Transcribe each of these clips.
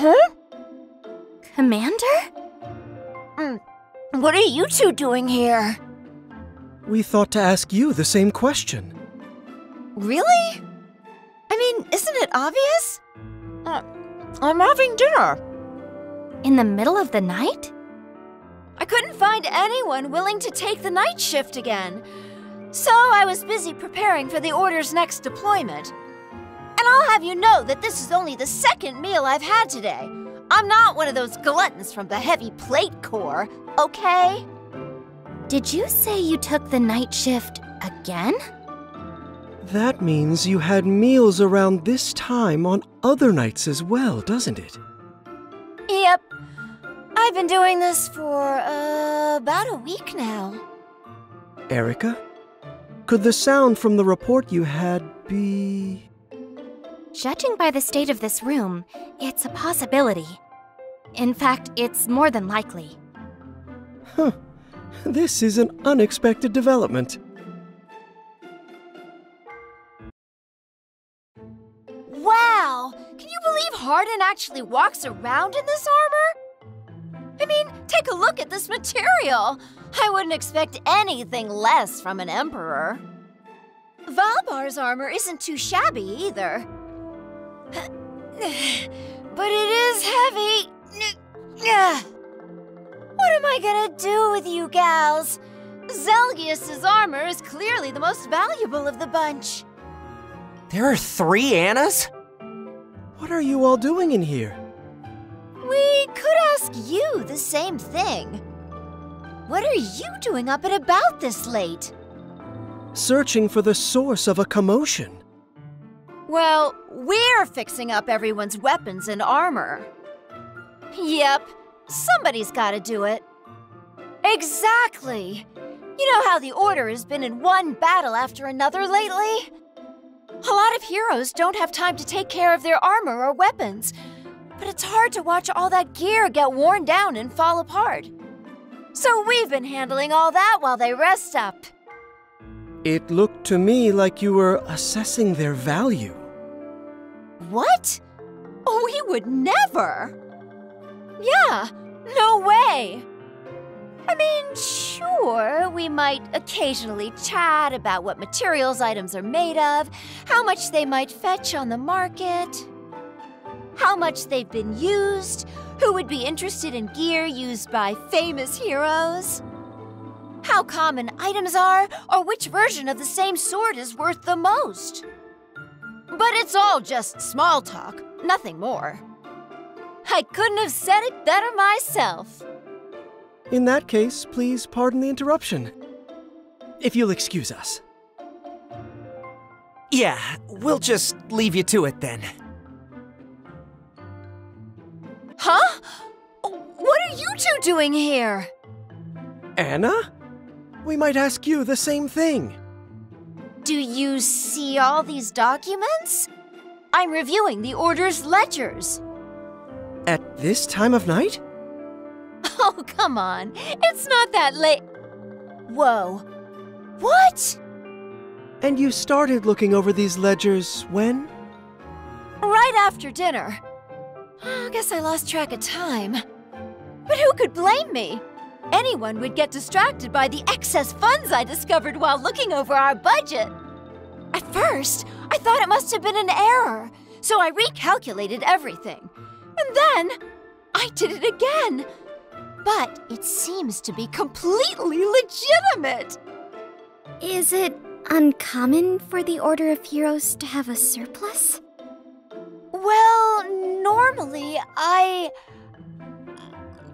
Huh? Commander? Mm. What are you two doing here? We thought to ask you the same question. Really? I mean, isn't it obvious? Uh, I'm having dinner. In the middle of the night? I couldn't find anyone willing to take the night shift again. So I was busy preparing for the Order's next deployment. And I'll have you know that this is only the second meal I've had today. I'm not one of those gluttons from the heavy plate corps, okay? Did you say you took the night shift again? That means you had meals around this time on other nights as well, doesn't it? Yep. I've been doing this for uh, about a week now. Erica? Could the sound from the report you had be. Judging by the state of this room, it's a possibility. In fact, it's more than likely. Huh. This is an unexpected development. Wow! Can you believe Hardin actually walks around in this armor? I mean, take a look at this material. I wouldn't expect anything less from an emperor. Valbar's armor isn't too shabby either. But it is heavy. What am I gonna do with you gals? Zelgius's armor is clearly the most valuable of the bunch. There are three Annas? What are you all doing in here? We could ask you the same thing. What are you doing up and about this late? Searching for the source of a commotion. Well, we're fixing up everyone's weapons and armor. Yep, somebody's gotta do it. Exactly. You know how the Order has been in one battle after another lately? A lot of heroes don't have time to take care of their armor or weapons, but it's hard to watch all that gear get worn down and fall apart. So we've been handling all that while they rest up. It looked to me like you were assessing their value. What? Oh, we would never! Yeah, no way! I mean, sure, we might occasionally chat about what materials items are made of, how much they might fetch on the market, how much they've been used, who would be interested in gear used by famous heroes, how common items are, or which version of the same sword is worth the most. But it's all just small talk, nothing more. I couldn't have said it better myself. In that case, please pardon the interruption. If you'll excuse us. Yeah, we'll just leave you to it then. Huh? What are you two doing here? Anna? We might ask you the same thing. Do you see all these documents? I'm reviewing the Order's ledgers. At this time of night? Oh, come on. It's not that late. Whoa. What? And you started looking over these ledgers when? Right after dinner. I guess I lost track of time. But who could blame me? Anyone would get distracted by the excess funds I discovered while looking over our budget. At first, I thought it must have been an error, so I recalculated everything. And then, I did it again. But it seems to be completely legitimate. Is it uncommon for the Order of Heroes to have a surplus? Well, normally I.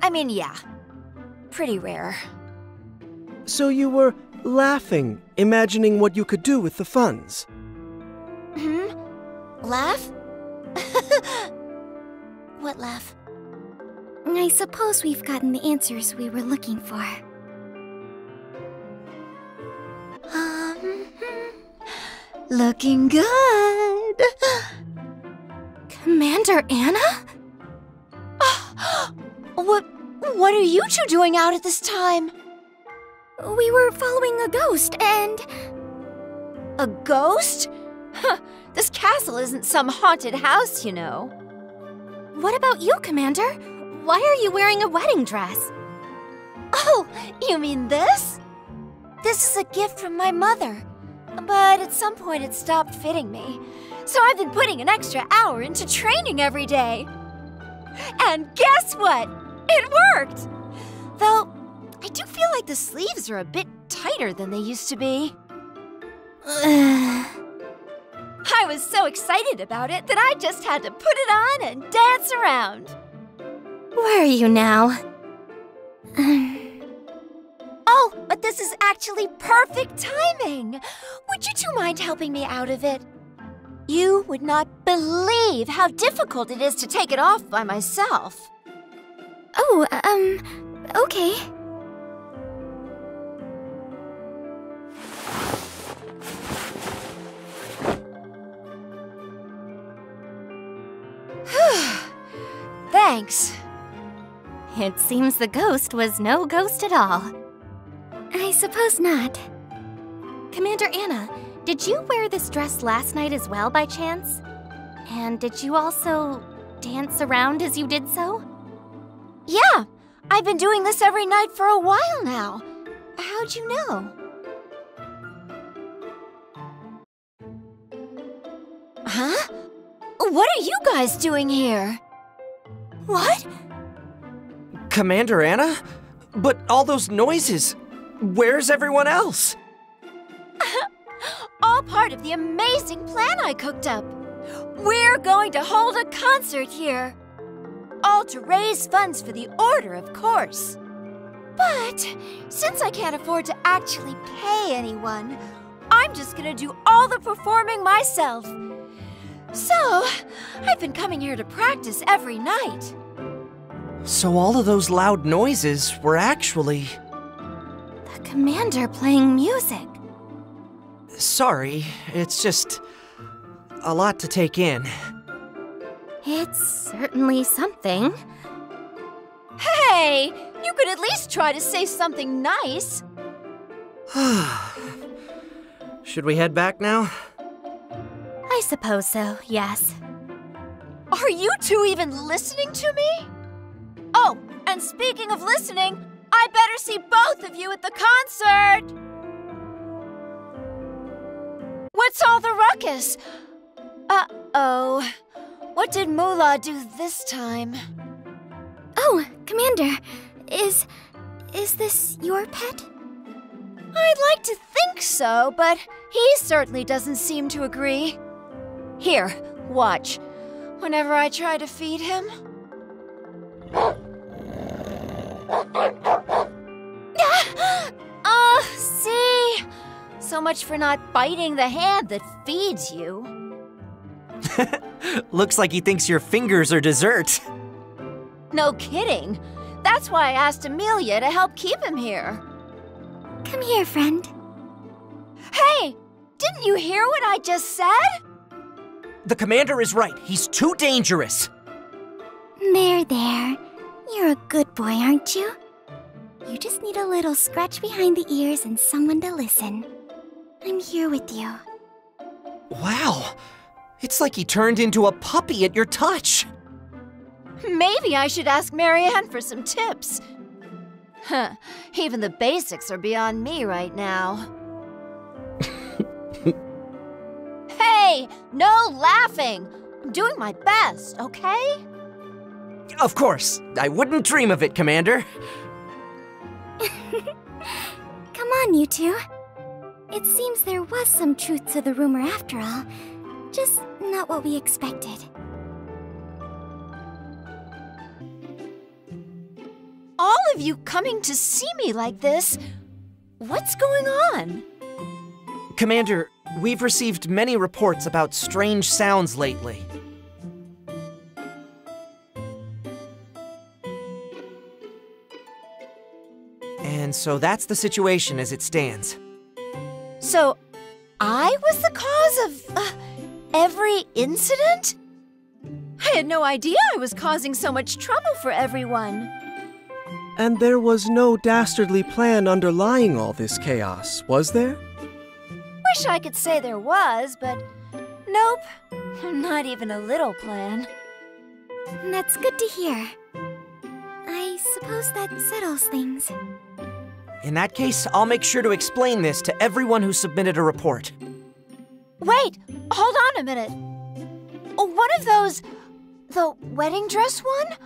I mean, yeah. Pretty rare. So you were laughing, imagining what you could do with the funds. Hmm? Laugh? what laugh? I suppose we've gotten the answers we were looking for. Um, looking good. Commander Anna? what what are you two doing out at this time? We were following a ghost and a ghost? Huh, this castle isn't some haunted house, you know. what about you, Commander? Why are you wearing a wedding dress? Oh, you mean this? This is a gift from my mother. But at some point it stopped fitting me. So I've been putting an extra hour into training every day. And guess what? It worked! Though, I do feel like the sleeves are a bit tighter than they used to be. I was so excited about it that I just had to put it on and dance around. Where are you now? Oh, but this is actually perfect timing. Would you two mind helping me out of it? You would not believe how difficult it is to take it off by myself. Oh, um, okay. Thanks. It seems the ghost was no ghost at all. I suppose not. Commander Anna, did you wear this dress last night as well by chance? And did you also dance around as you did so? Yeah, I've been doing this every night for a while now. How'd you know? Huh? What are you guys doing here? What? Commander Anna? But all those noises. Where's everyone else? All part of the amazing plan I cooked up. We're going to hold a concert here. All to raise funds for the Order, of course. But since I can't afford to actually pay anyone, I'm just gonna do all the performing myself. So, I've been coming here to practice every night. So all of those loud noises were actually. The commander playing music. Sorry, it's just. a lot to take in. It's certainly something. Hey, you could at least try to say something nice. Should we head back now? I suppose so, yes. Are you two even listening to me? Oh, and speaking of listening, I better see both of you at the concert! What's all the ruckus? Uh oh. What did Moolah do this time? Oh, Commander, is. is this your pet? I'd like to think so, but he certainly doesn't seem to agree. Here, watch. Whenever I try to feed him. Ah, see? So much for not biting the hand that feeds you. Looks like he thinks your fingers are dessert. No kidding. That's why I asked Amelia to help keep him here. Come here, friend. Hey, didn't you hear what I just said? The commander is right. He's too dangerous. There, there. You're a good boy, aren't you? You just need a little scratch behind the ears and someone to listen. I'm here with you. Wow. It's like he turned into a puppy at your touch. Maybe I should ask Marianne for some tips. Huh, even the basics are beyond me right now. hey, no laughing! I'm doing my best, okay? Of course. I wouldn't dream of it, Commander. Come on, you two. It seems there was some truth to the rumor after all. Just not what we expected. All of you coming to see me like this. What's going on? Commander, we've received many reports about strange sounds lately. And so that's the situation as it stands. So, I was the cause of uh, every incident? I had no idea I was causing so much trouble for everyone. And there was no dastardly plan underlying all this chaos, was there? Wish I could say there was, but nope, not even a little plan. That's good to hear. I suppose that settles things. In that case, I'll make sure to explain this to everyone who submitted a report. Wait, hold on a minute. One of those. the wedding dress one?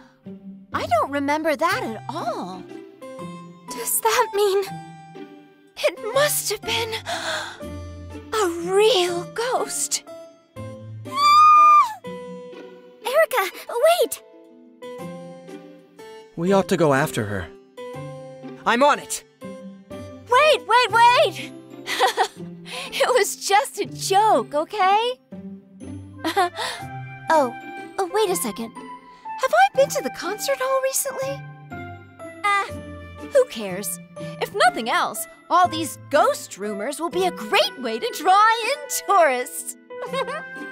I don't remember that at all. Does that mean. It must have been. a real ghost. Erica, wait! We ought to go after her. I'm on it! Wait, wait, wait! it was just a joke, okay? oh, oh, wait a second. Have I been to the concert hall recently? Ah, who cares? If nothing else, all these ghost rumors will be a great way to draw in tourists.